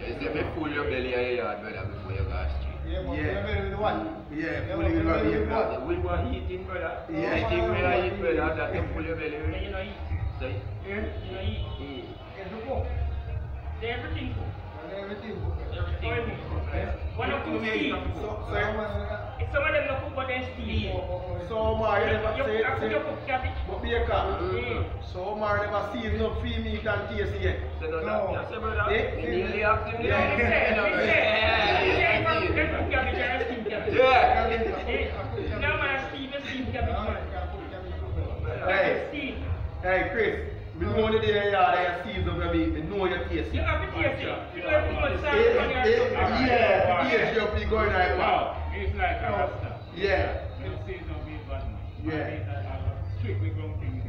you know. You see, if you your belly in your yard, brother, before you go street. Yeah, but Yeah. you're very with what? Yeah, Yeah, fully but gonna you're a very with God. what? We want eating, brother. Yeah. Anything we are eat, brother, that you full your belly with. You know, eat. So, Yeah? You know, eat. Yeah, do cook. Everything cook. And everything. Everything cook. One of two steam. So, So, so, man, If some of them don't cook, but then steam. so Omar, you never You say, cook, say, you cook but Baker, Mm. so Omar never season up free meat and taste yet. So, no, have to. Hey. Steam. Hey Chris, we know the day yard and season where we we know your taste. You have to taste it. You know too much salt on eh, your Yeah, yeah, you'll be going right now. Wow, it's like a rasta. Yeah, This season be bad man. Yeah. It's a- a Strictly grown thing.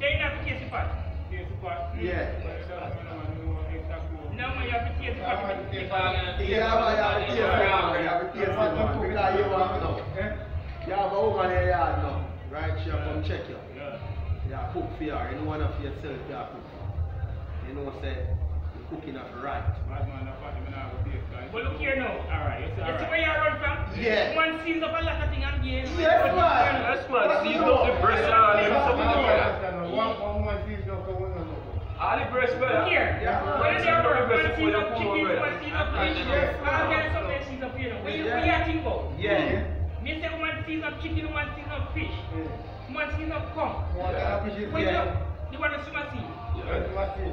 They have to taste the pot. Taste. Yeah. But it doesn't mean man, we want extra cool. No man, you have to taste the pot. yeah, but you have to taste it. You have to taste it, man. Because you want to know. You have a woman in your yard now, right? She come check you. Yeah. You cook for her. You know one of yourself you have cook. You know say the cooking of right. Bad man, the party, me nah go taste, guys. But look here now. Alright, you see, You see alright. where you run from? Yeah. One sees up a lot of things and gain. Yes, man. That's man, season up the breast and all them stuff, brother. One, one, one, please, don't go in on All the breast, brother. Look here. Yeah. When they are run, one sees up Yes, chicken, one sees up fish. Yes, I'll get some that sees up here now. What you Yeah. what you think about? Yeah. Me say one sees up chicken, one sees up fish. One sees up corn. One, Yeah. Which Yeah. one? The one that's my seed.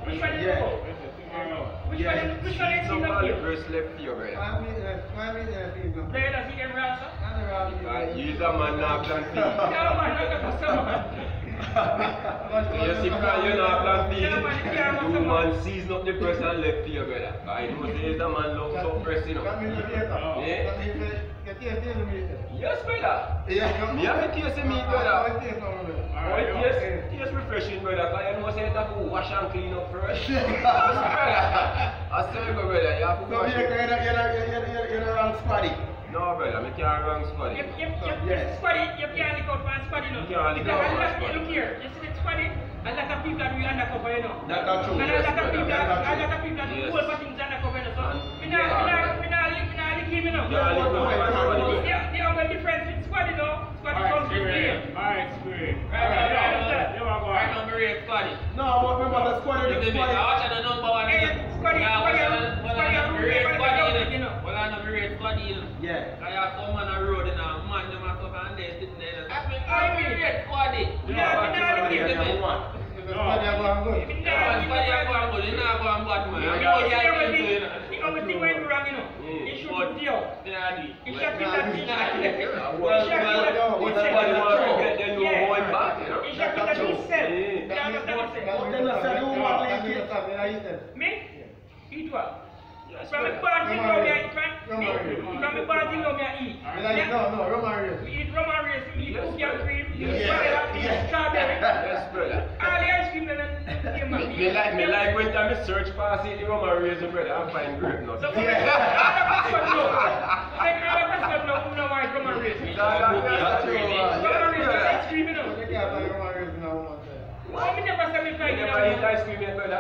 Which one is Yeah. it? Yes, yes. Which Yeah. one? Which one is Some seed all up the here? breast left for you, brother. Player does he get rasa? Uh, you is a man not plan feed. Yeah, man, look at the summer. You see, because you not plan Yeah, man, you can't have you some- man the breast and left brother. I know say the man love breast, you know. Yes, brother. Yeah. Me have taste the meat, brother. Oh, Alright, it taste, taste refreshing, brother, because you know say you have to wash and clean up first. Yes, brother. I say, brother, you have to So wash you're you're you're you're you're you're spotty. No, brother, me can't wrong spot Yep, it. yep, yep. Yes. Squaddy, you can't look out for a squaddy now. You can't look out for a. Look here, you see the squaddy, a lot of people are doing undercover, you know. That- that's true. And a lot of people, that's a lot of people are doing Yes. whole things undercover, you know. So, we not, we not, we not, we not lick him, you know. Yeah, lick him, So, yeah. yeah, the only difference with squaddy, you know, squaddy comes with game. Alright, spirit. Right, right, right, right. You are going. Right now, me rate Squaddy. No, but remember the squad You is give me, the I squad. watch the number one. Hey, Squaddy, Yeah, Squaddy, well, I- well, Squaddy, I know me rate Squaddy, Squaddy, Squaddy, you you know. know. Well, I know me rate Squaddy, you know. Yeah. I have some man on the road, you know, man, them and stuff, and they sitting there. I mean, I I mean- me rate Squaddy. Yeah, we not lick him. Yeah, number one. We Yeah, not man, lick Squaddy, him. I go and good, you know, go and bad, man. You I know, know the you only are thing, you know. the only thing went wrong, you know, Mm. it should put you out. Yeah, I do. It should be that thing. Well, well, no, It that's should why be you that want to thing. get them no Yeah. going back, you know. It should be that he said. Mm. You understand what I'm saying? But then I said, who want to lick it? Me? Eat what? Yes, From the brother. bar till now, me I eat, from Rum me, and raisin. from the bar till now, me I eat. Yeah. No, no, Roman Reigns. We eat rum and raisin, we eat Yes, cookie and brother. cream, we eat Yes. vanilla, we eat Yes. strawberry. Yes, brother. All the ice cream and then, man. Me like, me like when time me search past it, the rum and raisin, brother, I find grape nuts. So, when all of us don't know, when all don't know, who know why rum and raisin. Nah, nah, nah, That's true, man. Rum and Yes, raisin, brother. ice cream, you know. You can't buy Roman Reigns now, man. Why me never say me find it never eat ice cream yet, brother?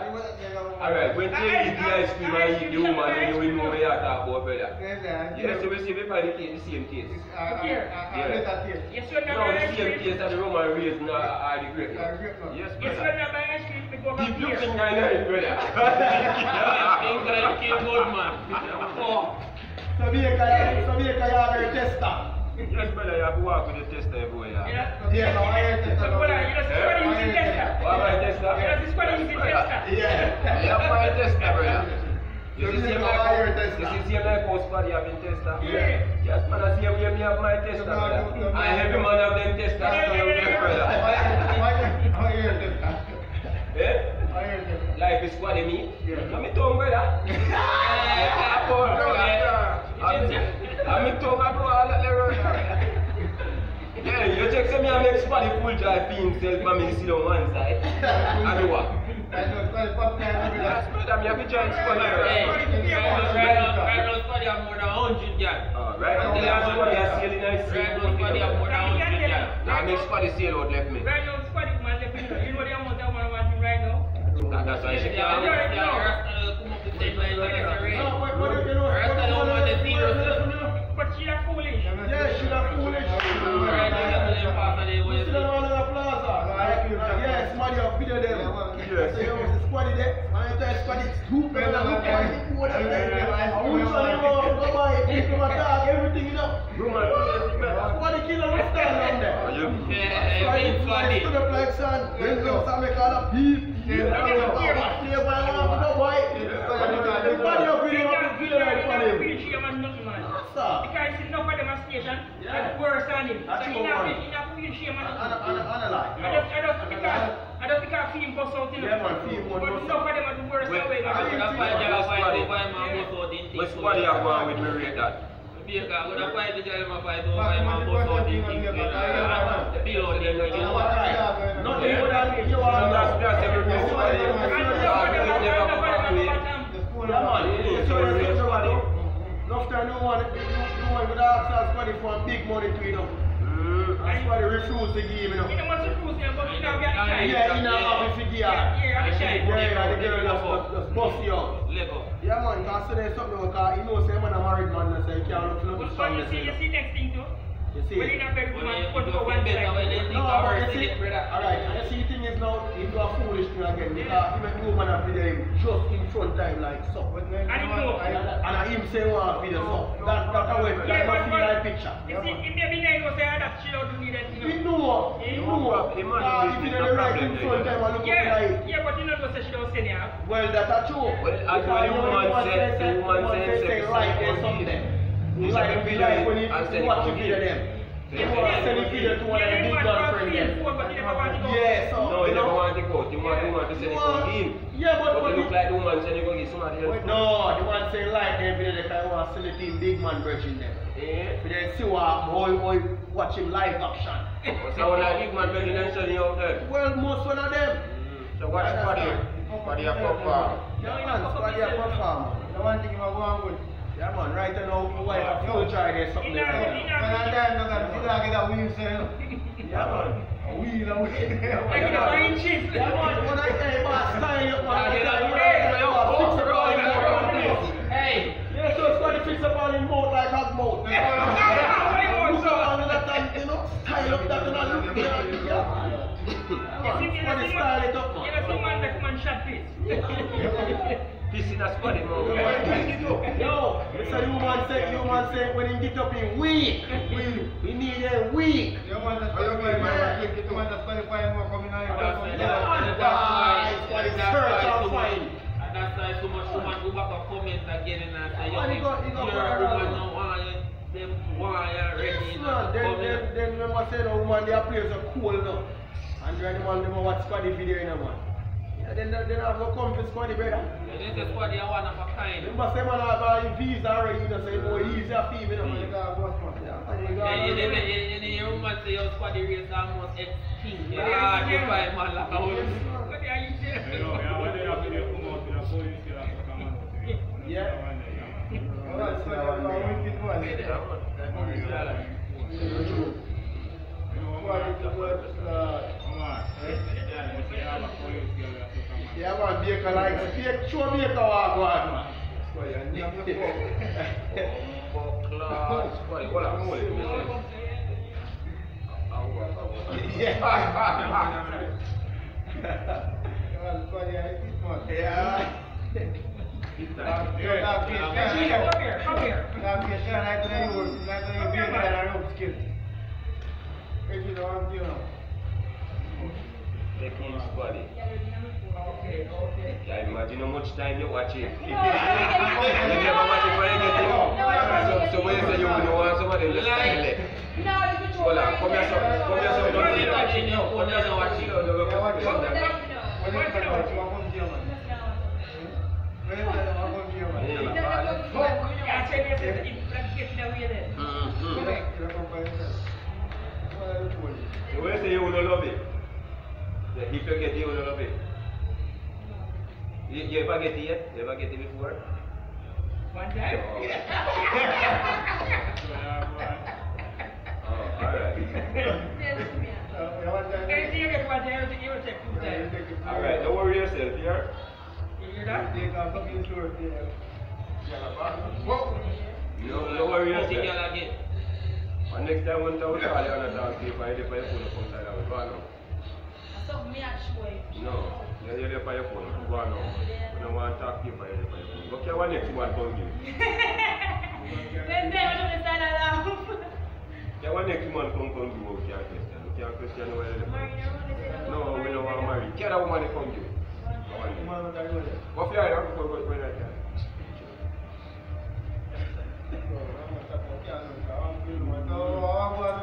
Alright, when you eat the ice cream and eat the woman, then you will know where you are talking about, brother. Yes, you will see everybody taste the same taste. Yes, when No, the same taste as the rum and raisin are uh, are the grape nuts. Yeah, grape nuts. Yes, yes, brother. when I buy ice cream, we go Deep back your here. finger in it, brother. Like King good, man. Oh. So be a guy, so be a guy, you have a tester. Yes, brother, you have to walk with the tester everywhere. yeah. Yeah. Yeah, I So, tester. brother, you know, Eh? squad using tester. Tester? You know, using tester. Yeah. You have my tester. You see, higher how- tester. you see, same like Spuddy have been tester. Yeah. Yes, man, I see where have my tester, brother. And every man have them tester, so you get, brother. Eh? Life is squad me. Yeah. I'm a tongue, brother. Yeah, poor brother. I'm I'm a tongue, I go all at the road. Yeah, you check say me I make Spuddy full drive for himself and me sit on one side. I do what? Yes, brother, me have to join Spuddy, Hey, brother. right now, right now, right now, Squaddy have more than 100 guys. Oh, right now, the last one, I see Right now, squad have more than 100 yards. Nah, make squad sail out left me. Right now, squad is man left. You know the amount of man want him right now. That, that's why she Yeah, can't. yeah, yeah, Rasta will come up with 10 lines like it's a race. No, but- but you know, Rasta what- don't what- want the what- zero, what- so- what- But she are foolish. Yeah, she not foolish. Right, you have to let him pass on the way. You see them all in the plaza? Yeah, somebody up video them. Yes. So you was squad there. And you tell squad it's stupid. And look at it. What I say? I wish I never go by. People attack everything, you know. Roman, Squad killer will stand down there. are you? Yeah, Squad yeah, squad funny. stood up like son. Then go some make all the beep. Yeah, I don't know what flavor I want to go by. The body of video up feel like for him. Finish him and nothing, man. Sir. Because it's enough of them a station. Yeah. That's worse than him. That's So true, in a man. in a finish him and Ana- ana- I just, I just because, I just because film bust out, you know. Yeah, man, film But bust out. enough of them are the worst Wait, away. I I'm man. gonna fight the guy fight over him and bust out in What things. squad you have going with me rate that? Baker, I'm gonna fight the guy and fight over him and bust out in things. The below the you know. Nothing more than you are. That's that's every And squad you enough of them are- have. enough of them Never are- come back enough with. of them. Yeah, man. Yeah, So, yeah, so, yeah. somebody, enough time no one, no one would ask us for the- for big money to you know. Mm. That's why they refuse to give you You know. know what's the truth, yeah, but you know, get the Yeah, time. Yeah, you know how we figure. Yeah, yeah, the time. Yeah, yeah, the girl just, just, just bust you out. Lego. Yeah, man, because so there's something because you know, say, man, a married man, so you can't look for But nothing but strong, you you see, you know. see next thing too. You see? When in a bed, When man, put for one bit better when side. No, of but you see, see, brother. alright, you see, the thing is now, you do a foolish thing again, because even the woman have video him just in front time like so. And him know. And I him say one video so, that, that a way, Yeah, that but- a feel like picture. You see, if maybe they go say, ah, that she don't do that, you know. know, we Yeah. know, He man, uh, he- if you no know right in front you time, I look up like, yeah, but you know, go say she don't say that. well, that's true. Well, as Because well, the you woman said- the woman said say sex right there is something. He's Like, like a like video when you and send it watch to the video them. Send You want to to send the video to one of Yeah, the big want girlfriend them. feel but they never want to go. Yeah, so, No, you you don't want to go. You want the woman to send it Well, to him. Yeah, but, But but it look like the woman said you go get somebody else. No, the one saying like them video they can want to send it to him big man virgin them. Eh? For they see what how how he watch him live action. So when I big man begging and selling you out there. Well, most one of them. So watch squad here. Squad here perform. Yeah, man, squad here perform. The one thing I want good. Yeah, man, right now, my wife a full try there something like that. in When I a- die, I'm gonna see that I get a wheel sale. Yeah, man. A wheel, a wheel. Like in a buying cheese. Yeah, man, when I say about style, you man, Yeah, style, yeah, you yeah, know, yeah, fix yeah, it all in yeah, the yeah, front yeah. place. Hey! Yeah, so squad fix up all in mouth like hot mouth. Yeah, Put all in that and, you know, style up that and all. Yeah, man. Yeah, man, squad style it up, You man. know, some that come and shot face. This in a squad him out. Yo, so you man say, you man say when he get up in weak, we need a weak. You want to qualify more, you want to qualify more coming out. That's man, why it's search and find. And that's why so much woman go back and comment again and say, yo, Man, you're a woman now, why them, why you ready, then, come then, in. then remember say the woman their place are cool now. And the man them watch squad video in a man. Yeah, then then have no come for squad brother. And this is what they are one of a kind. Remember say man have a visa already, you know, so it's more easier for you know. You got a boss man. Yeah, man, you got- Yeah, you you- you- you- you- your woman say your squad race almost extinct. Ah, you find man like a wolf. What are you saying? Pero, ya, when they have video come out, the police here have to come out. Yeah. All right, so you are a wicked boy. Quality Jamaica like fake Jamaica walk on, man. yeah. Come here, come here. Take on his body. Okay. Yeah, imagine how much time you watch it. You No, I don't never watch it for anything. So, so when you say you, you want somebody to style it. No, it's the Hold on, come here, son. Come here, son. Don't sit down. Watching your phone, you're watching. You know, come here, son. When you talk about you, I come to you, man. When you talk about I come to you, man. Yeah, say this is it. Let's get it away then. Mm-hmm. You come by yourself. What are you doing? So when you say you don't love it, yeah, if you get it, you don't love it. You, you ever get it yet? You ever get it before? One time. Anything you get one day, everything you will take two times. Alright, don't worry yourself, here. You hear that? Take a fucking store there. No, don't worry yourself. girl again? And next time when I call you on the dance, if I dip on phone, come side out. Go on now. Something me and show you. No, you're here on your phone. Go on now. We don't want to talk to you for your phone. Okay, what next one come give? Then they want to stand around. Yeah, what next month come come give? We can't question. We can't question where the No, we don't want to marry. Get that woman to come give. Come on. Man, what are you doing? What for you? Before we go to that.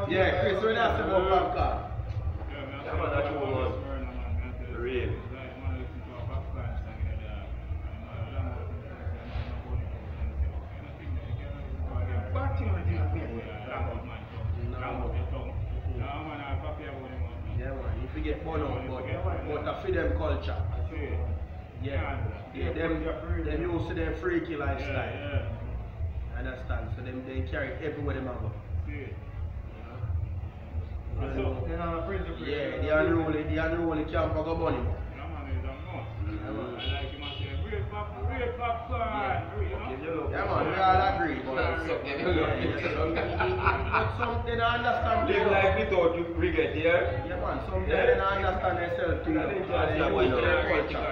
Yeah, Chris, when I say about popcorn. Yeah, man, that's what we want. Real. Yeah, man, you forget burn out, but, but a for them culture. Yeah, yeah, them, them used to their freaky lifestyle. Understand? So them they carry everywhere them go. Then I'm a prince of Yeah, the unruly, the unruly camp go bunny. Yeah, man, we all agree. But, something I understand. too. life without you regret, yeah? Yeah, man, something they don't understand themselves too. Yeah, they And just they have use one, their culture.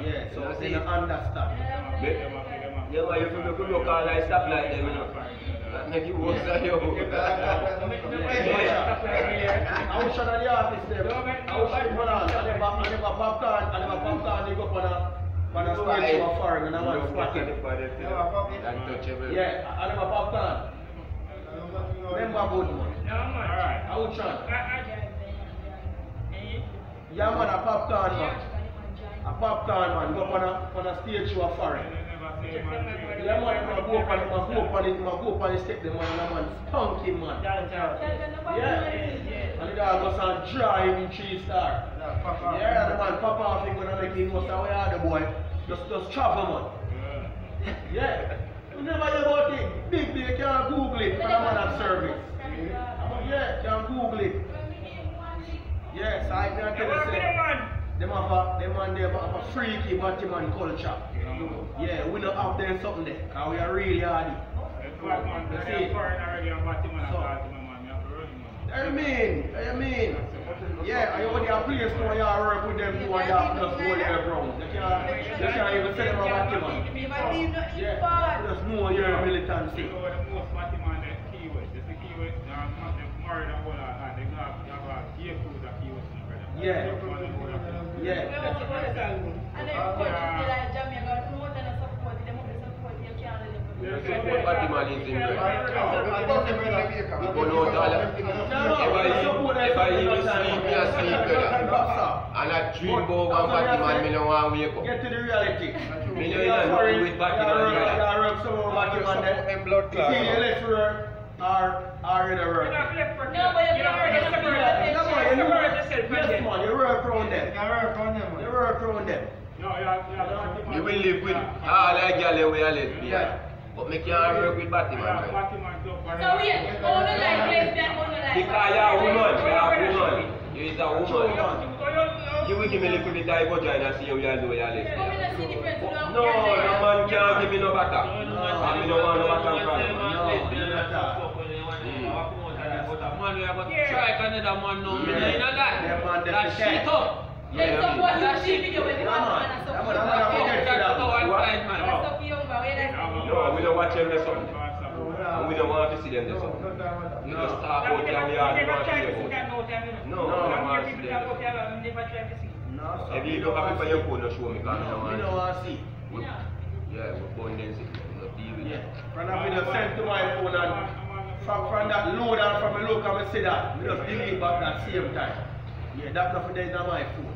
Yeah, so they don't understand. Yeah, man, you feel me? Come look all like stop like them, you know. That make you worse than you. I wish I had the artist them. I wish I put on. I never, I never popcorn, I never popcorn, they go on a, on a stage to a foreign and I want to spot it. Yeah, I I never popcorn. Remember good man. No, man. I would try. I- I-? Yeah man, a popcorn man. A popcorn man, go on a, on a stage to a foreign. Yeah man, I go up on it, I go up on it, I go up on the step, the man, and the man spunky man. Yeah. And the dog goes and dry him in three star. Yeah, the man pop off gonna make him know say we are the boy. Just just travel man. Yeah. You never hear about it. Big big can't Google it for the man at service. Yeah, can't Google it. Yes, I can You tell you them, man. Them have a, them man there have a freaky Batman culture. Yeah, we don't have there something there. Cause we are really hardy. I mean, I mean. Yeah, I only a place where you work with them too and you have to just go there ground. You can't, you can't even say them a Batman. Yeah, you just know your militancy. Yeah, yeah. And then coaches say like Jamaica, promote and support them, only support you we the. Get to the reality. With You are left left will live with all that girl we are lesbian. But me can't work with Batman, man. So we only like lesbian, only like Because you are a woman, you are a woman. You is a woman. You You will give me a little bit of vagina and see how you are doing your Come lesbian. in and see difference. you know. No, no man can't give me no butter. And me no want no butter from mm. you. Try another man now, me no inna that. Them man That definitely shit can. Up. Then support you see video with the Yeah, man. man and Yeah, man, support. I'm gonna forget That's that. how I find man. That's up young boy, where that's- No, we don't watch every something. And we don't want to see them do something. We just talk about them yard, we want to hear about it. No, we don't want to see them. No, sir. If you don't have it for your phone, no show me, because I don't We want don't want to see. see. Yeah, we're born then sick. We don't deal with Yeah. that. From that video sent to my phone and from, from that load and from the look and me see that. Me just delete back that same time. Yeah, that not for days on my phone.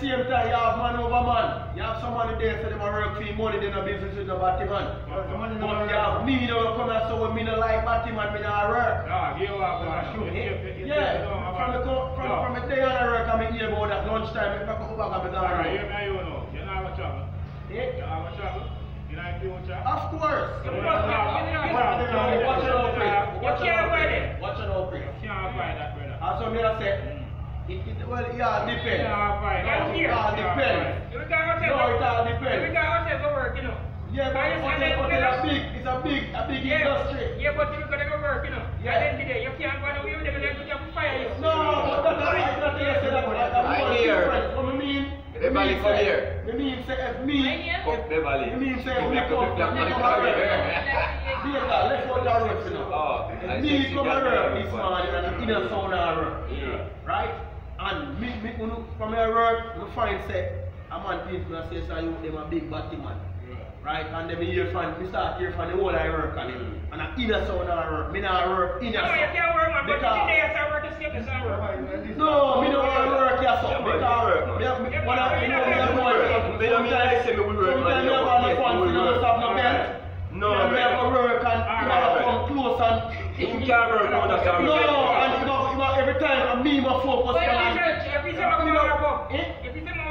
the same time, you have man over man. You have somebody there say them a work for you money, they no business with no Batman. Somebody know But you have me, you know, come and say, well, me no like Batman, me not work. Nah, you eh? have to shoot. Yeah, from the go, from, from the day on I work, I'm here about that lunchtime, if I come back, I'm Alright, going you know you know. You know how to travel. You Yeah, have a travel. You know if you want of course. You must- you- you- you- Watch it out, you- watch it out, Chris. You Watch it can't out, avoid Chris. it. Watch it out, Chris. You can't find that, brother. As some here say, it, it, well, yeah, You depends. can't find Yeah, that. here. It all depends. You got hotel. No, it all You depends. got hotel for work, you know. Yeah, but Why you hotel, say that- hotel is big, it's a big, a big Yeah, industry. yeah, but you gotta go work, you know. Yeah. At the end of the day, you can't go away with them and then you can fire you. No, but that's not, I not say that, like, I'm I more hear. different. What I mean, The me valley mean come say- here. Me mean say if Right me, here? Fuck the valley. me mean say if me Black come, up, black me money come come around. here. Data, let's go down road, you know. Oh, If I me see come that around there, this but- morning and I'm in a sauna room, Yeah. right? And me, me, when you- from your work, you find say, a man thinks me and say, so you them a big batty man. Right, and then me hear from, me start hear from the whole I work on him. Mm. And I'm in a sauna work, me not work in a No, you sauna. can't work, man. But Because- you need to work to save the sun work. No, me don't want to work here, so Yeah, man, because you work, man. me, me, Yeah, when I, you you know, don't me have have to one, work. Me don't mean like say me will work, sometimes me you have know, on the yes, pants, you know, work. have no belt. No, you know, me have to work and you have to come close and You can't work on that. no, and you know, you know, every time I'm me, my focus But on if you say- if you say I'm You gonna know, walk up, eh? if you say I'm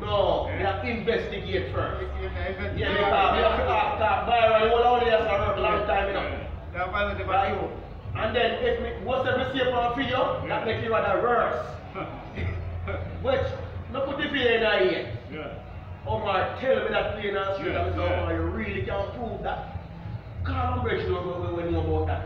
me don't want to call the boss, cause kill me, you want to kill him right away. Suppose Omar come and say, yo, you know, say, Papa, it's a big batty boy. So I saw you have a left side. No, we have to investigate first. Yeah, because we Yeah, have to talk, talk Byron, you will only have to work a long time, you know. That's why we Right? And then if me, what's the mistake for a video, that make you rather worse. Which, no put the fear in ear. Yeah. Oh Omar, tell me that plain and straight, Yeah, and say, yeah. Omar, you really can't prove that. And Bridge know when we know about that.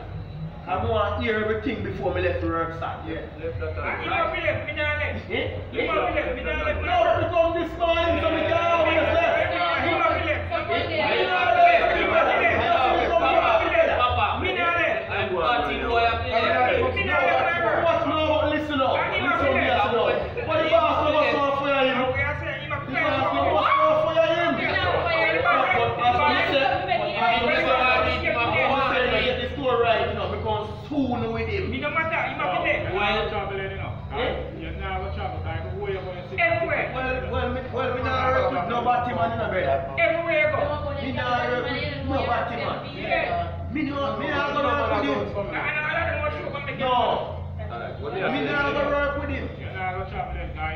I want to hear everything before me left the work start. Yeah. Left that And time. you must be left, me not left. Eh? You must be left, me not left. No, but it come this morning, so we can't always left. You must be left. Someone Me there. not left, me not left. Me not left. Papa, Me not left. I'm party boy up Me there. not left. Me not left. What's no, listen up. Listen up, yes, no. What the boss know what's wrong for him? And we are saying, you must The be boss left. know what's wrong for him? You know, for your- But as we said, but as we said, I want to say, I get the story right, you know, because soon with him. Me no matter, you must be You're left. not gonna travel in, you know. Eh? You're not gonna travel. Like, who you gonna see? Everywhere. Well, well, me, well, me not work with no Batman, you. Everywhere go. Me not no Batman. Yeah. Me no, me not gonna work with him. And all of them want to come together. No, Alright, what do me not have to gonna say? work with him. You're not gonna travel in, guy.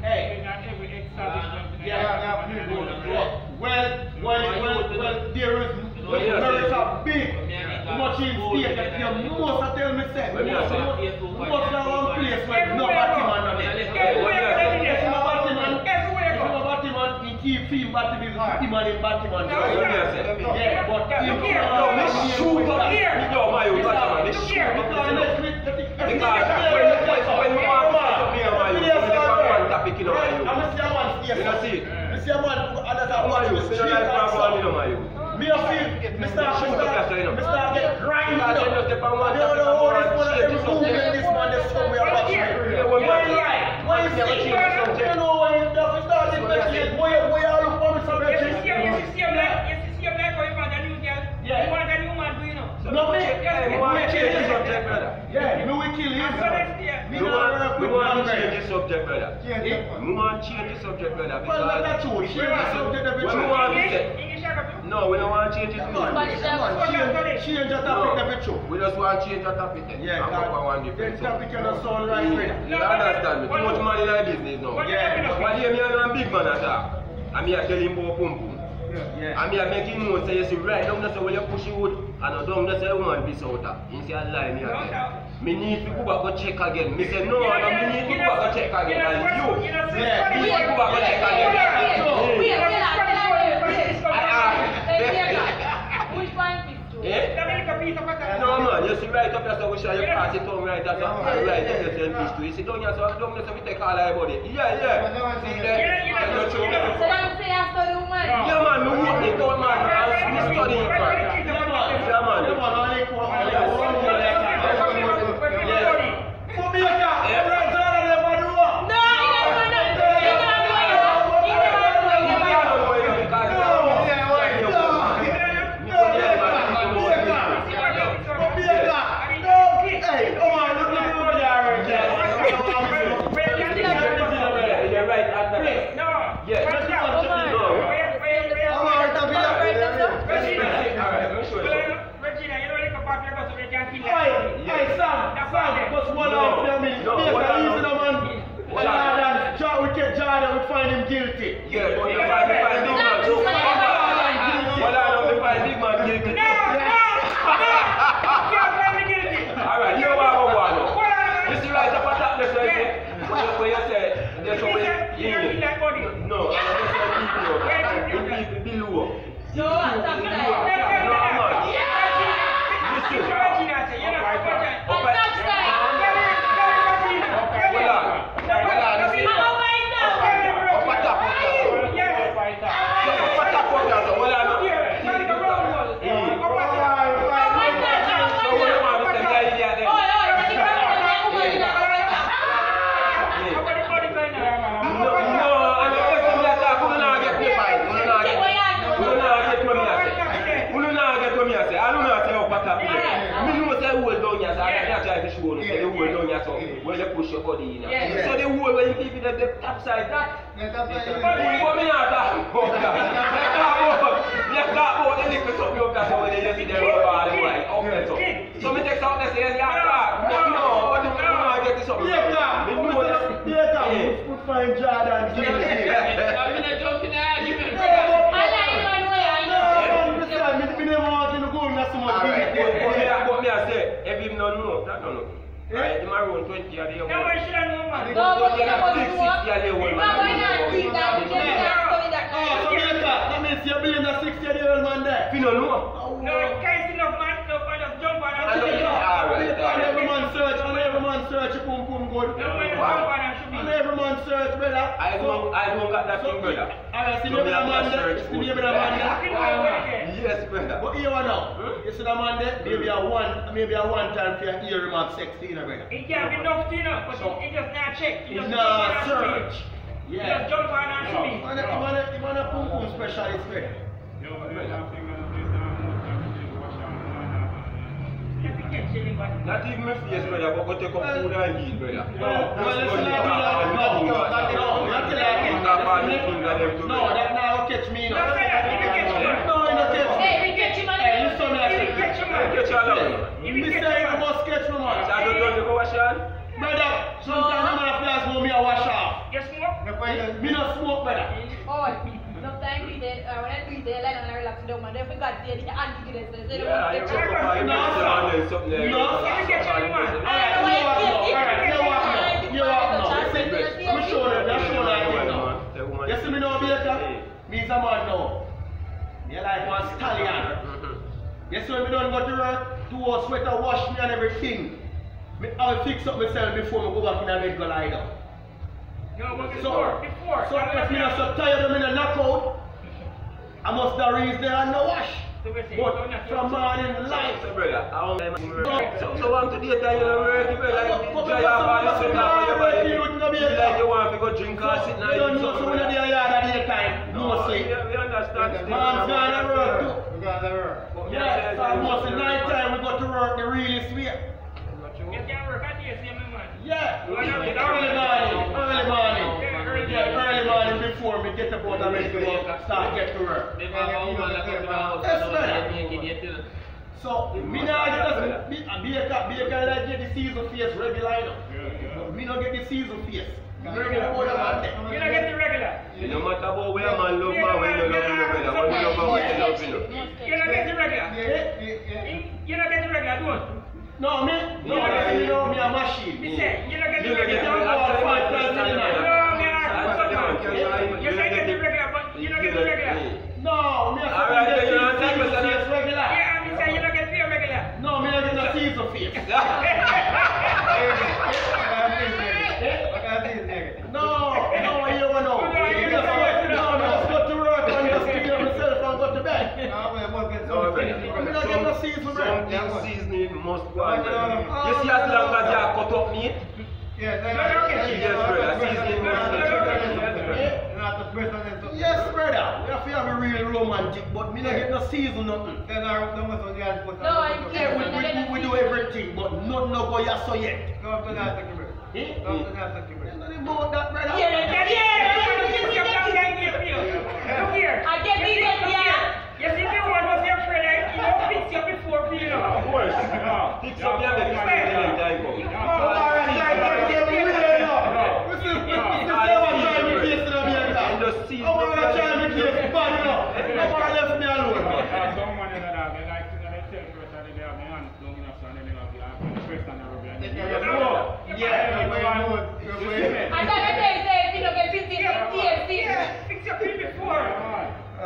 Hey. not every establishment. in the Yeah, yeah, people. Well, well, well, well, well, there is yeah, America big. Much in state that you must tell me say, Let keep film Batman, Batman. No, yeah. but here. No, up. Here. Yo, my, man. Look shoot here. you. I'm no no a this this man, this are- lie? Why you Never say? change the subject. You know when you have to start investigate, boy, boy, you look for me some Yes, bitches. you see, yes, you see him like, yes, you see him like how you want a new girl. Yeah. You want a new man, do you know? No, me. Hey, we want to change the subject, brother. Yeah, me we kill you. And so that's there. Me We want, want to change the subject, brother. We want to change the subject, brother. Well, not true. Because Change the subject every When we want to say, I you. no, we don't want to change it. Come on, change, the topic every show. we just want to change the topic. Yeah, and go for one the different topic subject. cannot sound right, brother. You understand me? Too much money in business now. Yeah. you do you mean I'm a big man at all? And me I tell him about pum pum. Yeah. I mean, I make him know, say, you see, right down there, say, when you push it wood, and I don't say, woman, piece out. ah. You see, I lie me again. Me need to go back go check again. Me say, no, no, me need to go back go check again. And you, Yeah, me need to go back go check again. Wait, Yeah. wait, wait, wait, Ah, wait. Which one is true? Eh? No man, you right up so we show you pass it on right there, so right up there, so you fish to. You see down so down so we take all our body. Yeah, yeah. See there? And you So that say I the woman. Yeah man, me work it out man, me study it man. Yeah man. Come on, only one, only one more like that. Come here, Jack. Yeah. Right, Jordan, they want to rock. No, he never won that. He never won that. He never won Yeah, that. I don't know you because- Yeah, why? Yeah, yeah, man. Me put there, man, I don't know what it is. Come here, Jack. No, hey, come on, look at the road there, Yeah, you're right, at the- Yeah. No. Come on, right up here. Alright, let me show you something. Hey, hey, Sam, Sam, just one No, eye for me. no, Make what a I- easy now, man. what I- Jordan, Jordan, we get Jordan, we find him guilty. Yeah, body in yes. So the whole when you keep it up, the top side that. The top side. But you come in and back. Don't know. Right, him around 20 a day. No, one. but you don't know. No, why not keep that? We just can't study that Oh, now. so me that, that means you're being a 60 year old man there. If you don't know, I don't know. Alright, And alright. every man search, and every man search, you boom boom good. And every man search, brother. I don't, I don't got that thing, brother. Alright, see So me me the have man to there, search see me good. the man there. Yes, brother. But here now, Hmm? you see the man there, maybe a one, maybe a one time for your hear him have sex, you know, brother. It can't be enough, you know, but it just not check. It It's just not jump on and search. shoot. It Yeah. Just jump on and shoot. Man, you man, you man a pum pum specialist, brother. Let me catch you, but- Not even my face, brother, but go take up food and eat, brother. No, well, listen, I do that. No, no, that, no, not till I Think about the finger them to No, that now catch me, no. No, say that, you can catch me. No, you not catch me. Hey, we catch him on Hey, listen, me, I If we say. catch him, Hey, man. Get your alone. Me say you must catch me, man. So I don't know you go wash your hand? Brother, sometimes I'm gonna flash me a wash off. You smoke? Me not smoke, brother. Oh, you want to go check. up and you No, mix sir. them and then something there. No, sir. You get your man. Alright, you walk now. Alright, you walk now. You walk now. Let me show them, let me show them thing now. You see me now, Baker? Me's a man now. Me like one stallion. You see when me done go to work, two hours sweater wash me and everything. Me, I'll fix up myself before me go back in the bed go lie down. No, but So, before, before. so if me not so tired of me not knock out, I must the reason there and no wash. So we say, But don't have to- from morning light, So, brother, I don't so, so I'm today that you don't work, brother, like, But- but- dry off all the but- sweat but- off your but- body. you would not be Feel able- like you want to go drink or sit you and don't eat know so something, when brother. they are yard at the time, mostly. Yeah, we understand. still. Man's gone to work too. We got the work. But Yeah, so almost the night time we go to work the really sweet. You can't work at the same man. Yeah, Well, early now morning, we don't- early morning get up out of bed to work, start get to work. Yes. So, me now get a get the season face regular, you know. Me not get the season face. Regular get the regular. You matter about where man man, you love you you, you you love you not get the regular. You not get the regular, do. No, me, no, me, no, me a machine. Me say, you not get the regular. You not get the regular. No, me ask you something. You say get the regular, but you don't get the regular. No, me a All right, then you don't take season us on face it. regular. Yeah, me say you don't get the regular. No, me a get a season face. No, no, you don't know. You just go, no, no, just go to work and just clean up yourself and go to bed. No, I'm not getting no season break. Something seasoning must go on. You see as long as you cut up meat, yes, brother, seasoning must be Yes, brother. We have to have a real romantic, but me not get no season nothing. No, I Yeah, can't. we, we, we do everything, but nothing no go ya so yet. Eh? Nothing about that, brother. Yeah, Yeah, yeah, yeah, yeah, you see yeah, your yeah, black yeah. guy here, Phil. Look here. I get You it, see- yeah. look here. You see the one was your friend, eh? you know, fix you before, Phil, you know. Of course. Fix up your neck, time time You come. come All on. right, like, like, yeah, we will know. This is- this is the same one trying to case in America. And just season I'm gonna try and case bad enough. Nobody left me alone. Uh, someone in the dog, they like to know they tell first and then they have their hands down in the sun and then they have the hand the first and the rubber and then Yeah, they- no. Yeah, I thought I said, say, if you don't get 50, TFC. Yeah, fix your Phil before. Ah, right there. And you you tell you one boy you're not agree. In a, in a, You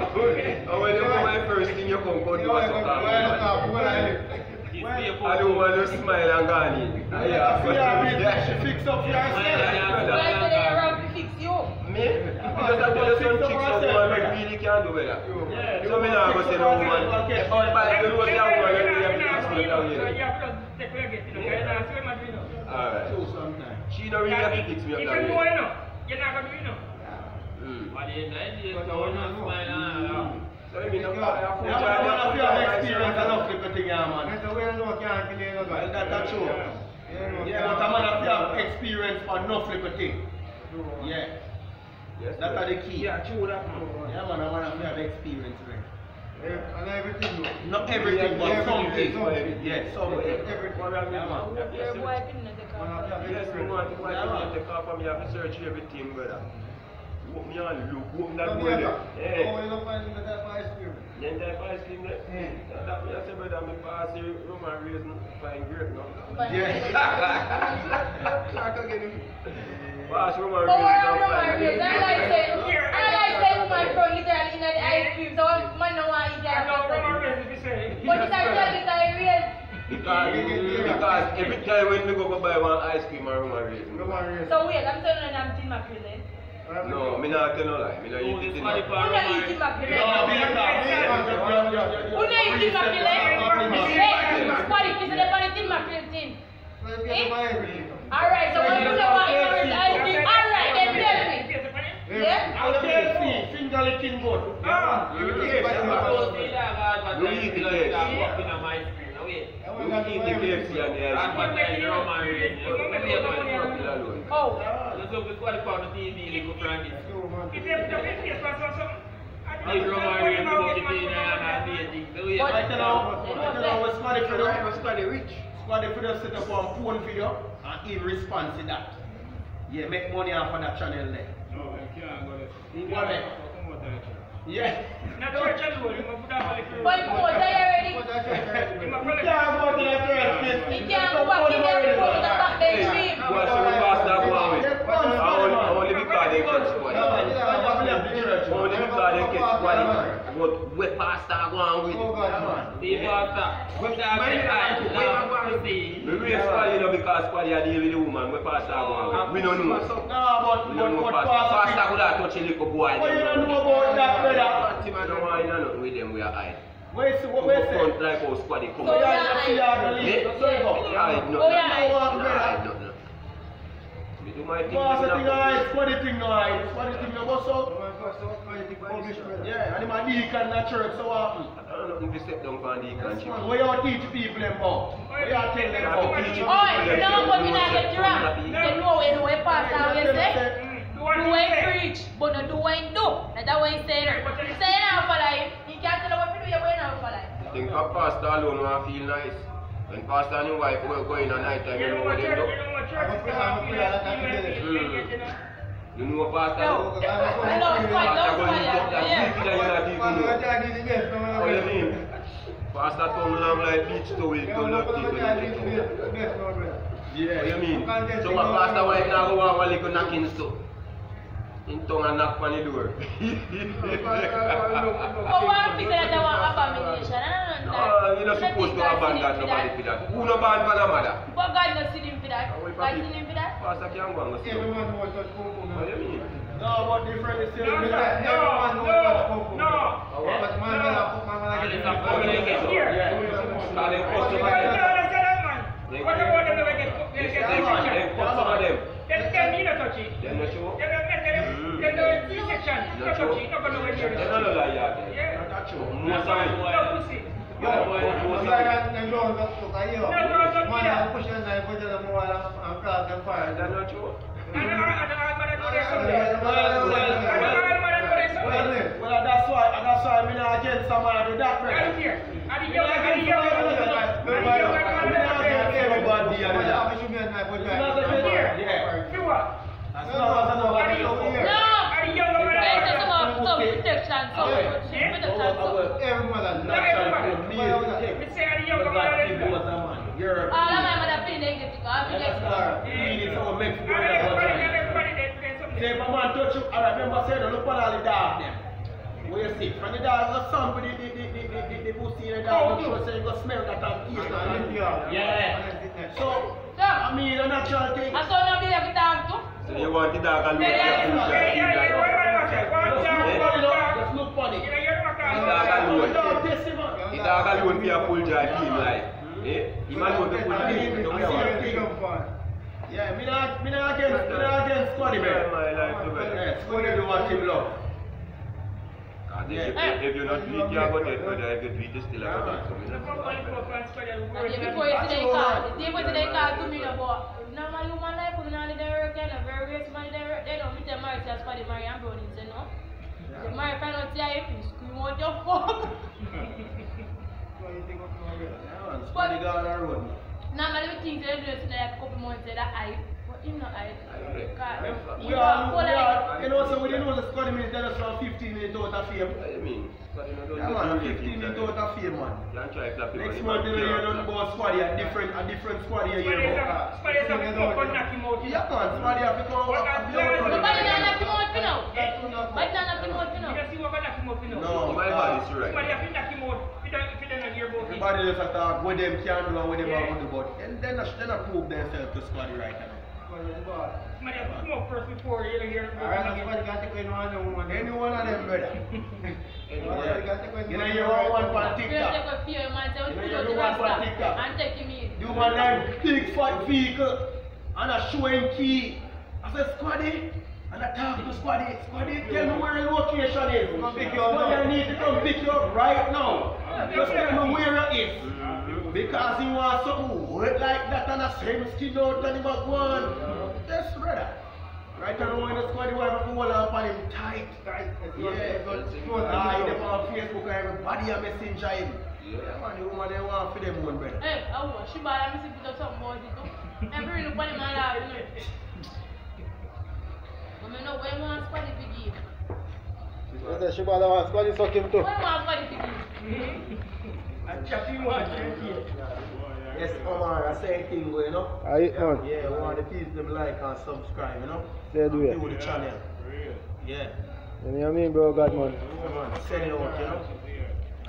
Oh, when you come my first thing you come go do a sucker. I don't want to smile and go in. Ah, Yeah, Yeah, she fix up for herself. Why around to fix you? Me? Because I tell you some tricks of woman we really can't do better. So me not go say no woman. Oh, by the that woman you have to fix me down here. Alright. She don't really have to fix me up down here. you know, you're not gonna do, you know. Mm. But in the end, you don't smile and So you mean I'm I have Yeah, man, man, if you have experience enough with the thing, yeah, man. Well, that- that's true. Yeah, but a man have to have experience for enough little thing. Yeah, Yes, that's the key. Yeah, true that. Yeah, man, a man have to have experience, right? And everything. Not everything, but Yeah, something. Yeah, something. Everything. Yeah, man. Your boy couldn't take off. Yes, me want to Yeah, man. take off and me have to search everything, brother. Walk me and look, walk that Come way here, there. Oh, Hey, you don't find the type of ice cream. then type of ice cream there. Yeah. That me I say, brother, me pass the Roman raisin, fine grape now. But- Pass Roman But where raisin are now, the fine markets? I like say, I like say woman from literally in the ice cream, so man no want eat I that. know from our reason to say. But it's a tell it I real. Because, because every time when me go go buy one ice cream or Roman raisin. Come on, here. So wait, I'm telling you I'm tin mackerel then. No, me not tell no lie. Me not eat it in Who not eat tin mackerel No, then? be a cop. Who not eat tin mackerel then? Hey, Spotty, this is the funny tin mackerel thing. So you get to buy everything. Alright, so when you don't want to eat ice cream, alright, then tell me. Yeah? I'll KFC, finger licking good. Ah, You get to buy I everything. don't see that God, but We I eat feel the like cake. I'm walking on my screen. Now wait. We eat the KFC and the ice And cream. what time you Roman reign? Maybe you're going to Kill alone. Oh. Let's look at the TV, you for some- some- I I'm reign, going look to and I it. So wait. But- I you, you, what's funny for them? Rich. You up phone video and in response to that. Yeah, make money off of that channel there. No, I can't go there. Eh? Out there. Yeah. Not church alone, you must put that on the. But? You You it- can't go to the church. He can't go back bench Hey, leave. what's the pastor go on with? Get one I squad, only, man. I only because they catch Yeah, squad. man, squad have left the church, man. Only because they catch squad. But where pastor go on with? Oh, God, man. See, pastor. What that mean? I love to see. We raise squad, you know, because squad here deal with the woman. Where pastor go on with? We don't know. No, but, We don't know but, pastor. Pastor pastor, could have touched a little boy. what you don't know about that, brother? We don't want to know nothing with them. We are hide. Where's, Come where's up it? front like how squad they come. So, out. yeah. Yeah, see, I believe. Eh? Do my thing. Boss, the in thing a- alright, thing alright, squad the thing no bust out. Yeah. Yeah, and him deacon in church, so what happen? I don't know if you step down for the Yes, What you teach people them about? What you tell them about? teach oh, you. Oh, no, but you not get you wrong. You know when we pass out, you say, Do what you say. preach, but not do what you do. That's what you say there. You say you not follow him. You can't tell him what to do, you will not follow him. I think a pastor alone want feel nice. When pastor and his wife go, go in at night time, You you know know what what they do. Hmm. you know what church is I'm a called? prayer, I'm a prayer, You I'm a know, you know. You know a? No. Hello, Pastor don't go fight. lift up that Yeah. you not even know. What you mean? Pastor tongue long like beach towel to love people. What Yeah. you mean? So a pastor wife now go want one little knocking stuff. In tongue and knock on the door. But one people that I want abomination, I don't know. No, you're not supposed to abandon nobody for that. Who no born for the mother? But God not see him for that. Oh, God probably- see him for that. Pastor can't go and see you. Everyone knows what pum pum What do you mean? No, but different is still No, different. no, no, no. Oh, but man, man, put man, man, All get this it. up, all this Here. up. Here. Yeah. Now they cut You some of don't them. understand that, man. What about them that get they get Yeah, man. They C-section? cut some of them. Them them you not touch it. They hmm. not show. Them them them them do C-section. You not touch it. You not go nowhere near They it. not look like that. Yeah. That's true. Most of them. No pussy. To look at you. Man, I'm pushing and I'm pushing them more and I'm crossing them fire. They not show. And and and and do this something. Well, And and and this that's why, that's why I'm not against someone to that, brother. you here? You young? Are you young? Are you young? Everybody, well, yeah. I'm and I'm pushing. It's not bit- Here. Yeah. Do what? That's not Are thing. you here? No! Are you? Are There's you some of some protection, some protection, some. Everyone has No, everybody. Me say are you young? Are you young? You're All of my mother pay negative, I'm That's negative. not meaning so make And for everybody, and that. everybody, they they something. Say, if a man touch you, I remember saying, look at all the dog them. Where you see, from the dog, the sun with the, the, the, the, the, the, the pussy in the dog, make sure say you go smell that and taste that. Yeah. So, I mean, a natural thing. I saw no be every time too. So you want the dog and look at food yeah, yeah, yeah, what Just look one funny, look. dog. Just funny. You know, you're not The gonna- dog alone. The dog taste it, man. The dog alone be a full joy feel like. Eh? Him alone be full joy. You? Yeah, me not, me not against, me not against Squaddy, man. My life to better. Yeah, do what him love. And if, if, if you not do it, you are going to brother. If you do it, you still are going to do The fuck only people can spread their And words then and- before you see they call, the day before they call to me, no, but normally woman like put on the work, and a very rich man they work, they don't meet them married as for the Mary and Browning, say no. The Mary find out here, you scream out your fuck. Yeah, man, Squaddy go on the road. Normally we think they do this in like a couple months, say that hype, but him not hype. We you are, are we full are, like, you know, so we didn't know the Squaddy minutes, tell us from 15 minutes out of fame. What do you mean? Somebody not Yeah, man, 15 minutes out of fame, man. Can't try flap it on Next him month, and you know, you don't up. know about Squaddy, a different, a different Squaddy you Spread hear yourself- about. spread yourself and fuck and knock him out. Yeah, man, Squaddy have to come out and be out on nobody it. not knock him out for now. Nobody not knock him out for You now. just see what can knock him out, you know. No. My bad is right. Somebody have to knock him out. If you don't- if you don't hear about it. Everybody just a talk what them can do and what them Yeah. are going to do, but then they not, not prove themselves to Squaddy right now. Somebody have to smoke first before you don't hear about it. Any one of them, brother. Yeah. You know, you want one on You TikTok. take a fear, man, tell You know, you you do one for rasta TikTok. and take him in. You want them big fat vehicle and a showing key. I said, Squaddy, and I talk to Squaddy. Squaddy, tell me where your location is. Come pick you up Squaddy. I need to come pick you up right now. Just tell me where it is. Mm-hmm. Because he wants something wet like that and a same skin out and him a go on. Yes, brother. Right now, when the Squaddy wife have to hold on him tight. Yeah, I them on Facebook and everybody a messenger him. Yeah, man, the woman they want for them one, brother. Hey, oh, she bad, I'm missing put up something about it. Every look on him and laugh, you know. But me know when one squad if you give. She bought a squad, suck him too. When one squad if you give. And chat him one, chat him. Yes, Omar, I say thing, you know. Aye, man. Yeah, we want the people them like and subscribe, you know. Say do it. Do the channel. Yeah. You know what I mean, bro? God, man. Come on, send it out, you know.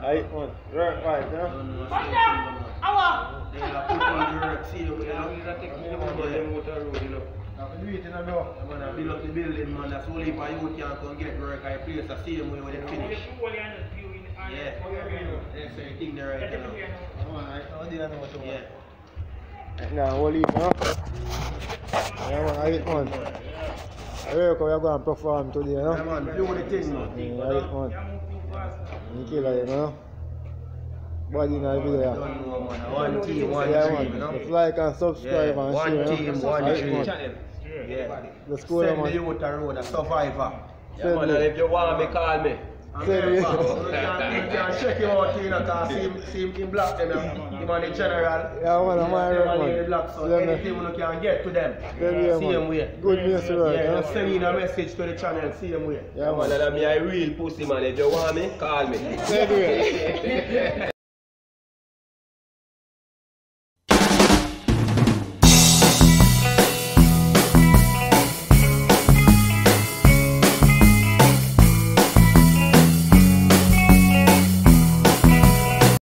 Aye, man. Right, right, you know? Don't know What's same that? thing, man. Our. They are put on the work, see you, you Yeah, know. we gotta take them out of them out of road, you know. Do it in a door. I'm gonna build up the building, man. That's only if a youth can come get work. I place the same way when they finish. Yeah. That's the thing there right That's now. it, Come on, I I didn't know what to Yeah. Nah, hold it, no? Yeah, man, I hit man. I reckon we are going to perform today, no? Yeah, man, do the thing, man. Yeah, I hit man. You kill her, you know? Body in the video. Don't know, man. One team, one Yeah, dream, you man. know? Just like and subscribe Yeah, and one share. team, no? one I hit dream. man. Yeah. The school, Send the man. youth a road, a survivor. Yeah, man, and if you want me, call me. And Send then, me. man, you can, you can check him out, you know, cause see him, see him in black, them, yeah. him and the general. Yeah, man, I'm Yeah, here, them and man. the black, so Yeah, man. anything you can get to them, Same way, see him man. way. Good news, right? Yeah, huh? just send in a message to the channel, see him way. Yeah, Man, man. and I'm a real pussy, man. If you want me, call me. Same way.